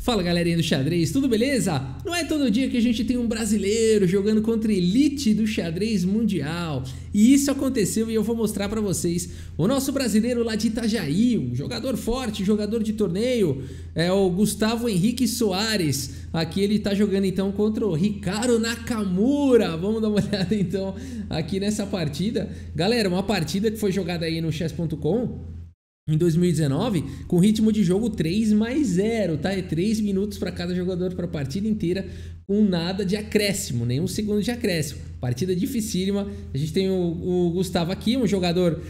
Fala galerinha do xadrez, tudo beleza? Não é todo dia que a gente tem um brasileiro jogando contra elite do xadrez mundial. E isso aconteceu e eu vou mostrar para vocês. O nosso brasileiro lá de Itajaí, um jogador forte, jogador de torneio, é o Gustavo Henrique Soares. Aqui ele tá jogando então contra o Ricardo Nakamura. Vamos dar uma olhada então aqui nessa partida. Galera, uma partida que foi jogada aí no chess.com em 2019 com ritmo de jogo 3 mais 0, tá? É 3 minutos para cada jogador para a partida inteira, com nada de acréscimo, nenhum segundo de acréscimo. Partida dificílima. A gente tem o, o Gustavo aqui, um jogador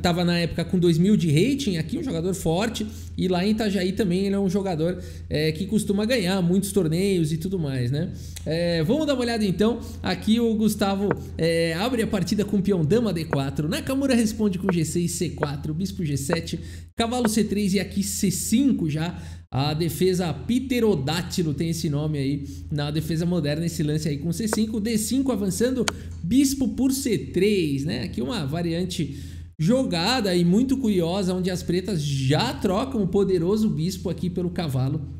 tava na época com 2 mil de rating, aqui um jogador forte, e lá em Itajaí também ele é um jogador é, que costuma ganhar muitos torneios e tudo mais, né? É, vamos dar uma olhada então. Aqui o Gustavo é, abre a partida com peão dama D4, Nakamura responde com G6, C4, bispo G7, cavalo C3 e aqui C5 já. A defesa pterodátilo tem esse nome aí na defesa moderna, esse lance aí com C5, D5 avançando, bispo por C3, né? Aqui uma variante jogada e muito curiosa, onde as pretas já trocam o poderoso bispo aqui pelo cavalo.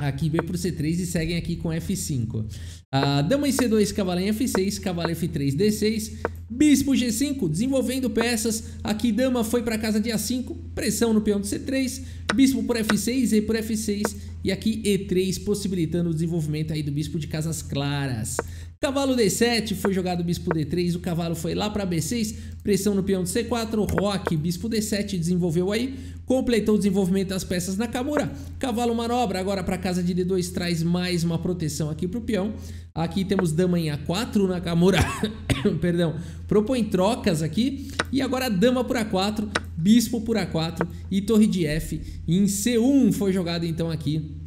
Aqui B por C3 e seguem aqui com F5. A dama em C2, cavalo em F6, cavalo F3, D6, bispo G5, desenvolvendo peças. Aqui dama foi para casa de A5, pressão no peão de C3, bispo por F6, E por F6 e aqui E3 possibilitando o desenvolvimento aí do bispo de casas claras. Cavalo D7, foi jogado bispo D3, o cavalo foi lá para B6, pressão no peão de C4, roque, bispo D7 desenvolveu aí, completou o desenvolvimento das peças na Kamura. Cavalo manobra, agora para casa de D2 traz mais uma proteção aqui para o peão. Aqui temos dama em A4 na Kamura, perdão, propõe trocas aqui. E agora dama por A4, bispo por A4 e torre de F em C1 foi jogado então aqui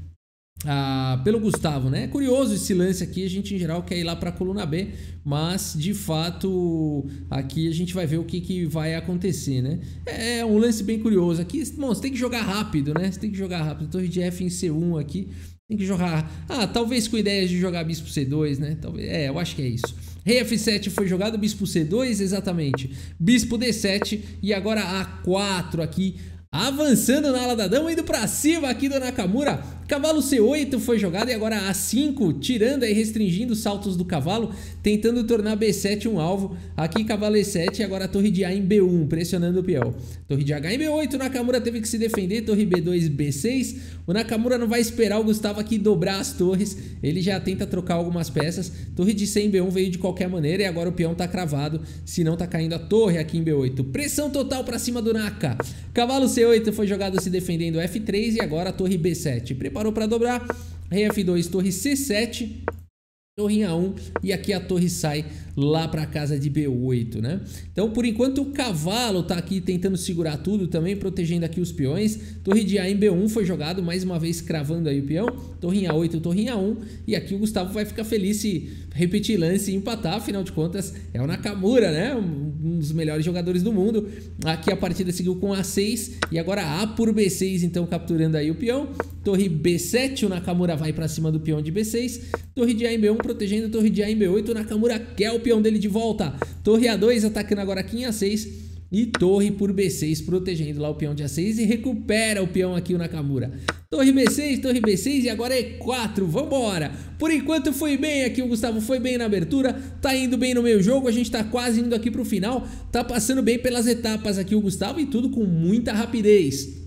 ah, pelo Gustavo, né? É curioso esse lance aqui, a gente em geral quer ir lá para a coluna B, mas de fato aqui a gente vai ver o que, que vai acontecer, né? É, é um lance bem curioso aqui, bom, você tem que jogar rápido, né? Você tem que jogar rápido, torre de F em C1 aqui, tem que jogar, ah, talvez com ideias de jogar bispo C2, né? Talvez, é, eu acho que é isso. Rei F7 foi jogado, bispo C2, exatamente. Bispo D7 e agora A4 aqui, avançando na ala da dama, indo para cima aqui do Nakamura. Cavalo C8 foi jogado e agora A5, tirando e restringindo os saltos do cavalo, tentando tornar B7 um alvo. Aqui cavalo E7 e agora torre de A em B1, pressionando o peão. Torre de H em B8, o Nakamura teve que se defender, torre B2, B6. O Nakamura não vai esperar o Gustavo aqui dobrar as torres, ele já tenta trocar algumas peças. Torre de C em B1 veio de qualquer maneira e agora o peão tá cravado, se não tá caindo a torre aqui em B8. Pressão total para cima do Naka. Cavalo C8 foi jogado se defendendo F3 e agora torre B7 parou para dobrar. Rei F2, torre C7, torre A1 e aqui a torre sai lá para casa de B8, né? Então, por enquanto, o cavalo tá aqui tentando segurar tudo também, protegendo aqui os peões. Torre de A em B1 foi jogado, mais uma vez cravando aí o peão. Torre em A8, torre em A1. E aqui o Gustavo vai ficar feliz se repetir lance e empatar, afinal de contas, é o Nakamura, né? Um dos melhores jogadores do mundo. Aqui a partida seguiu com A6 e agora A por B6, então capturando aí o peão. Torre B7, o Nakamura vai para cima do peão de B6. Torre de A em B1 protegendo a torre de A em B8, o Nakamura quer o peão dele de volta. Torre A2 atacando agora aqui em A6. E torre por B6, protegendo lá o peão de A6 e recupera o peão aqui o Nakamura. Torre B6, torre B6 e agora E4, vambora! Por enquanto foi bem aqui, o Gustavo foi bem na abertura, tá indo bem no meio jogo, a gente tá quase indo aqui pro final, tá passando bem pelas etapas aqui o Gustavo e tudo com muita rapidez.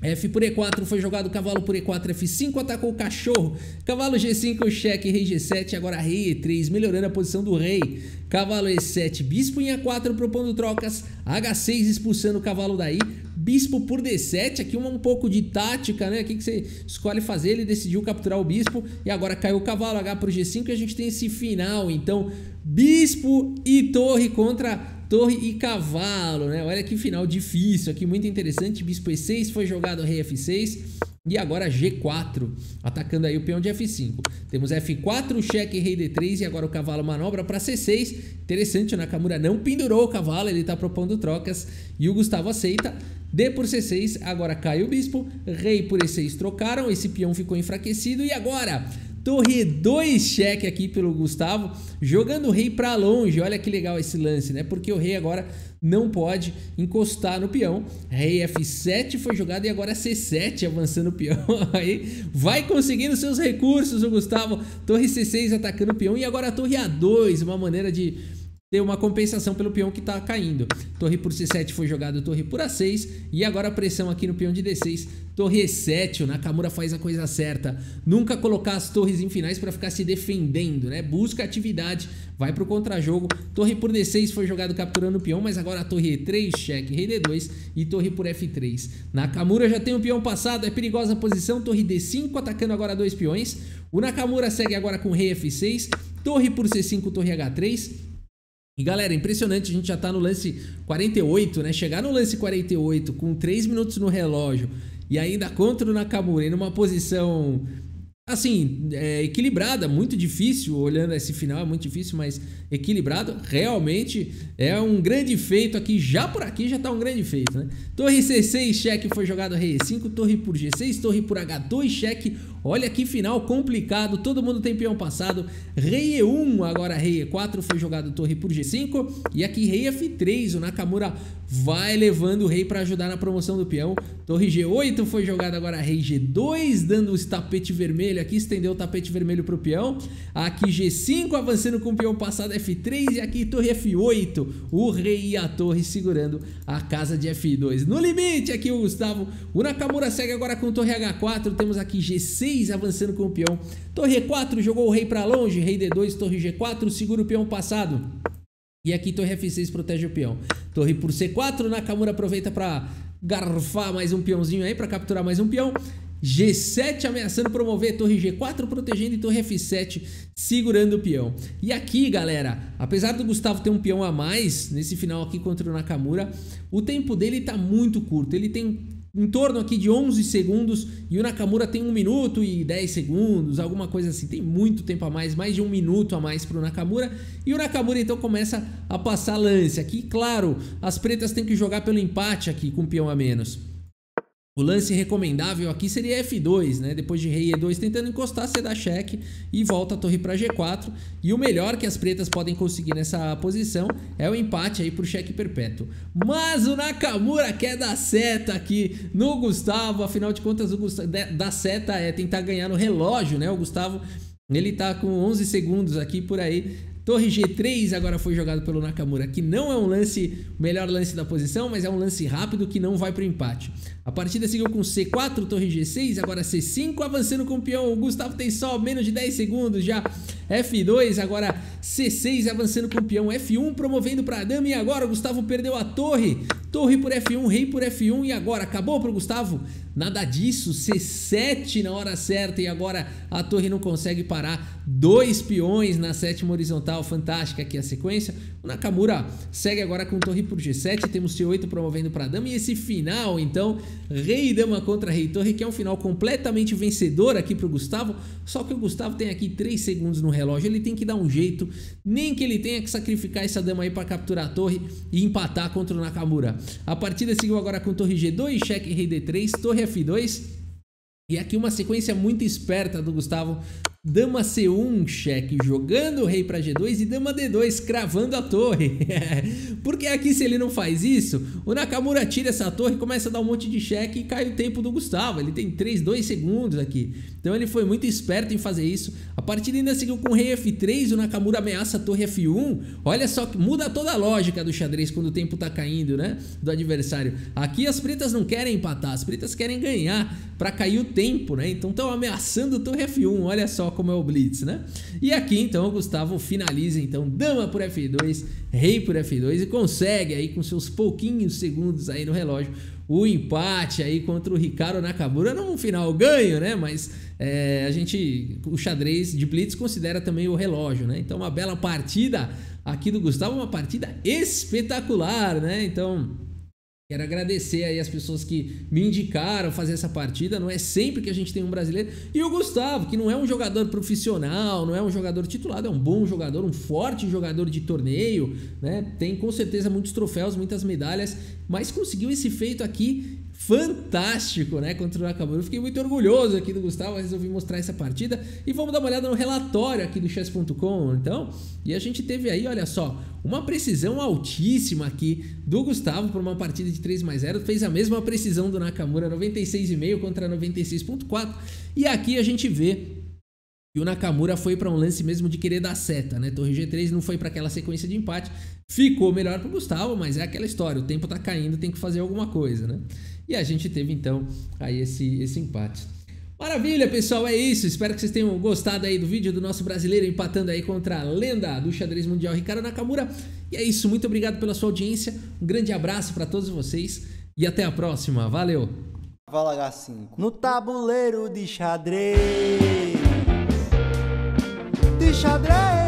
F por E4 foi jogado, cavalo por E4, F5 atacou o cachorro, cavalo G5, cheque, rei G7, agora rei E3, melhorando a posição do rei, cavalo E7, bispo em A4 propondo trocas, H6 expulsando o cavalo daí, bispo por D7, aqui um, um pouco de tática, né, o que, que você escolhe fazer, ele decidiu capturar o bispo e agora caiu o cavalo H por G5 e a gente tem esse final, então bispo e torre contra torre e cavalo, né? Olha que final difícil aqui, muito interessante. Bispo E6 foi jogado rei F6 e agora G4, atacando aí o peão de F5. Temos F4, cheque, rei D3 e agora o cavalo manobra para C6. Interessante, o Nakamura não pendurou o cavalo, ele está propondo trocas e o Gustavo aceita. D por C6, agora cai o bispo, rei por E6 trocaram, esse peão ficou enfraquecido e agora Torre 2 cheque aqui pelo Gustavo, jogando o rei para longe. Olha que legal esse lance, né? Porque o rei agora não pode encostar no peão. Rei F7 foi jogado e agora C7 avançando o peão. Aí vai conseguindo seus recursos o Gustavo. Torre C6 atacando o peão e agora a torre A2, uma maneira de ter uma compensação pelo peão que está caindo. Torre por C7 foi jogado, torre por A6 e agora a pressão aqui no peão de D6. Torre E7, o Nakamura faz a coisa certa. Nunca colocar as torres em finais para ficar se defendendo, né? Busca atividade, vai para o contrajogo. Torre por D6 foi jogado capturando o peão, mas agora a torre E3, cheque, rei D2 e torre por F3. Nakamura já tem o peão passado, é perigosa a posição. Torre D5 atacando agora dois peões. O Nakamura segue agora com rei F6, torre por C5, torre H3 e galera, impressionante, a gente já tá no lance 48, né? Chegar no lance 48 com 3 minutos no relógio e ainda contra o Nakamura numa posição assim, é, equilibrada, muito difícil, olhando esse final, é muito difícil, mas equilibrado, realmente é um grande feito aqui, já por aqui já tá um grande feito, né? Torre C6, cheque foi jogado rei E5, torre por G6, torre por H2, cheque, olha que final complicado, todo mundo tem peão passado, rei E1, agora rei E4, foi jogado torre por G5, e aqui rei F3, o Nakamura vai levando o rei para ajudar na promoção do peão, torre G8 foi jogado agora rei G2, dando o tapete vermelho aqui, estendeu o tapete vermelho pro peão, aqui G5 avançando com o peão passado, F3 e aqui torre F8. O rei e a torre segurando a casa de F2. No limite aqui o Gustavo. O Nakamura segue agora com torre H4. Temos aqui G6 avançando com o peão. Torre E4 jogou o rei para longe. Rei D2, torre G4 segura o peão passado. E aqui torre F6 protege o peão. Torre por C4, Nakamura aproveita para garfar mais um peãozinho aí, para capturar mais um peão. G7 ameaçando promover, torre G4 protegendo e torre F7 segurando o peão. E aqui, galera, apesar do Gustavo ter um peão a mais nesse final aqui contra o Nakamura, o tempo dele tá muito curto. Ele tem em torno aqui de 11 segundos e o Nakamura tem 1 minuto e 10 segundos, alguma coisa assim. Tem muito tempo a mais, mais de um minuto a mais para o Nakamura. E o Nakamura então começa a passar lance. Aqui, claro, as pretas têm que jogar pelo empate aqui com o peão a menos. O lance recomendável aqui seria F2, né? Depois de rei E2 tentando encostar, você dá cheque e volta a torre para G4. E o melhor que as pretas podem conseguir nessa posição é o empate aí por cheque perpétuo. Mas o Nakamura quer dar seta aqui no Gustavo. Afinal de contas, o Gustavo, dar seta é tentar ganhar no relógio, né? O Gustavo ele tá com 11 segundos aqui por aí Torre G3 agora foi jogado pelo Nakamura, que não é um lance, o melhor lance da posição, mas é um lance rápido que não vai para o empate. A partida seguiu com C4, Torre G6, agora C5, avançando com o peão. O Gustavo tem só menos de 10 segundos já. F2, agora C6 avançando com o peão. F1 promovendo para a dama e agora o Gustavo perdeu a torre. Torre por F1, rei por F1 e agora acabou para o Gustavo? Nada disso, C7 na hora certa e agora a torre não consegue parar. Dois peões na sétima horizontal, fantástica aqui a sequência. O Nakamura segue agora com torre por G7, temos C8 promovendo para dama e esse final, então, rei dama contra rei torre, que é um final completamente vencedor aqui para o Gustavo, só que o Gustavo tem aqui 3 segundos no relógio, ele tem que dar um jeito, nem que ele tenha que sacrificar essa dama aí para capturar a torre e empatar contra o Nakamura. A partida seguiu agora com torre G2, cheque rei D3, torre F2. E aqui uma sequência muito esperta do Gustavo Dama C1, cheque, jogando o rei para G2 e dama D2, cravando a torre. Porque aqui se ele não faz isso, o Nakamura tira essa torre, começa a dar um monte de cheque e cai o tempo do Gustavo. Ele tem 3, 2 segundos aqui. Então ele foi muito esperto em fazer isso. A partida ainda seguiu com o rei F3, o Nakamura ameaça a torre F1. Olha só, muda toda a lógica do xadrez quando o tempo tá caindo, né? Do adversário. Aqui as pretas não querem empatar, as pretas querem ganhar para cair o tempo, né? Então estão ameaçando torre F1. Olha só como é o Blitz, né? E aqui então o Gustavo finaliza então dama por F2, rei por F2 e consegue aí com seus pouquinhos segundos aí no relógio o empate aí contra o Ricardo Nakamura num final ganho, né? Mas é, a gente, o xadrez de Blitz considera também o relógio, né? Então uma bela partida aqui do Gustavo, uma partida espetacular, né? Então Quero agradecer aí as pessoas que me indicaram fazer essa partida. Não é sempre que a gente tem um brasileiro. E o Gustavo, que não é um jogador profissional, não é um jogador titulado, é um bom jogador, um forte jogador de torneio, né? Tem com certeza muitos troféus, muitas medalhas, mas conseguiu esse feito aqui fantástico, né, contra o Nakamura. Eu fiquei muito orgulhoso aqui do Gustavo, resolvi mostrar essa partida e vamos dar uma olhada no relatório aqui do chess.com, então. E a gente teve aí, olha só, uma precisão altíssima aqui do Gustavo por uma partida de 3 mais 0, fez a mesma precisão do Nakamura, 96,5 contra 96.4. E aqui a gente vê e o Nakamura foi para um lance mesmo de querer dar seta, né? Torre G3 não foi para aquela sequência de empate. Ficou melhor para Gustavo, mas é aquela história, o tempo tá caindo, tem que fazer alguma coisa, né? E a gente teve então aí esse, esse empate. Maravilha, pessoal, é isso. Espero que vocês tenham gostado aí do vídeo do nosso brasileiro empatando aí contra a lenda do xadrez mundial Ricardo Nakamura. E é isso, muito obrigado pela sua audiência. Um grande abraço para todos vocês e até a próxima. Valeu. Vala H5. No tabuleiro de xadrez. De xadrez.